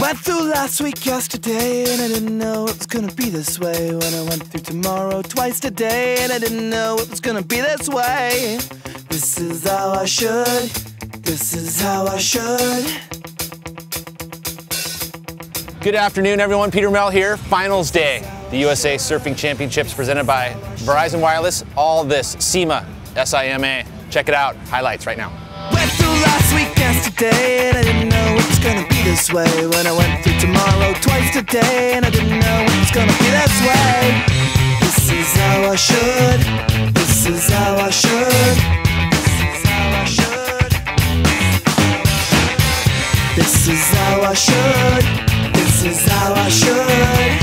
Went through last week yesterday, and I didn't know it was gonna be this way. When I went through tomorrow twice today, and I didn't know it was gonna be this way. This is how I should. This is how I should. Good afternoon, everyone. Peter Mel here. Finals day. The USA Surfing Championships presented by Verizon Wireless. All this SIMA, S-I-M-A. Check it out. Highlights right now. Went through last week yesterday, way. When I went through tomorrow twice today, and I didn't know it was gonna be this way. This is how I should. This is how I should. This is how I should. This is how I should. This is how I should.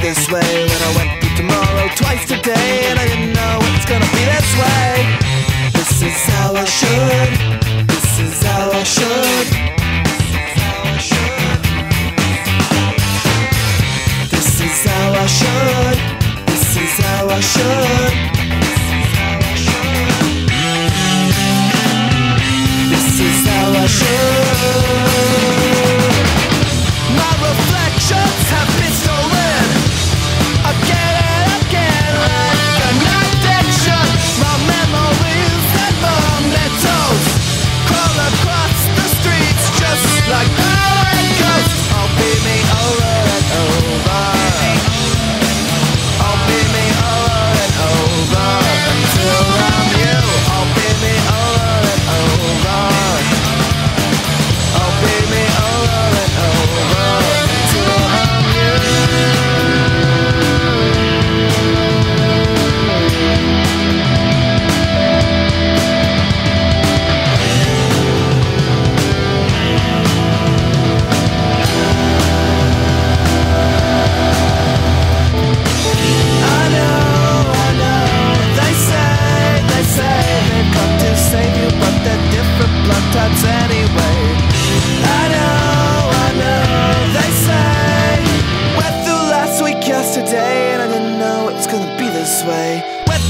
This way. When I went through tomorrow twice today and I didn't know it was gonna be this way. This is how I should. This is how I should. This is how I should. This is how I should. This is how I should.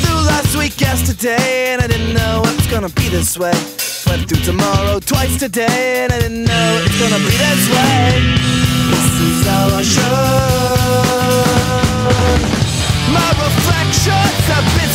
Through last week yesterday, and I didn't know it was gonna be this way. Went through tomorrow twice today, and I didn't know it was gonna be this way. This is how I. My reflections have been